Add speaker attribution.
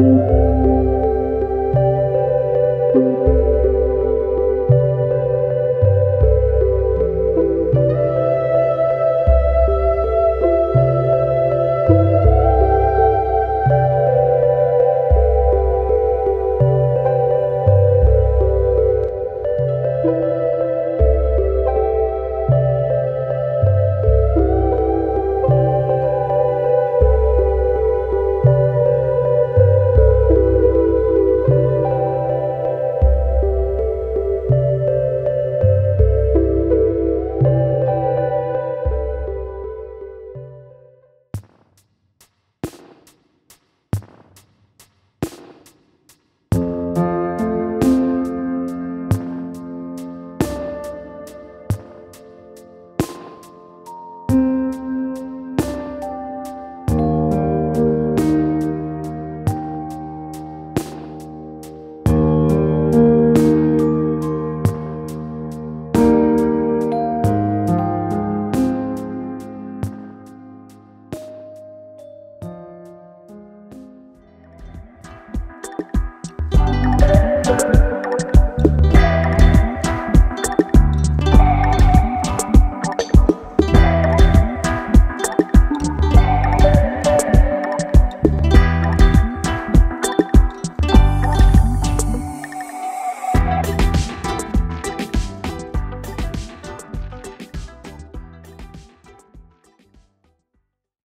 Speaker 1: Música